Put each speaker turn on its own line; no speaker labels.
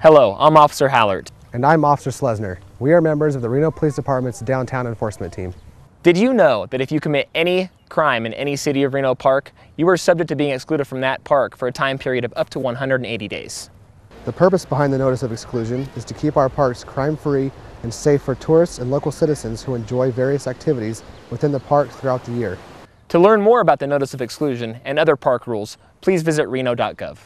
Hello, I'm Officer Hallert.
And I'm Officer Slesner. We are members of the Reno Police Department's downtown enforcement team.
Did you know that if you commit any crime in any city of Reno Park, you are subject to being excluded from that park for a time period of up to 180 days?
The purpose behind the notice of exclusion is to keep our parks crime-free and safe for tourists and local citizens who enjoy various activities within the park throughout the year.
To learn more about the notice of exclusion and other park rules, please visit reno.gov.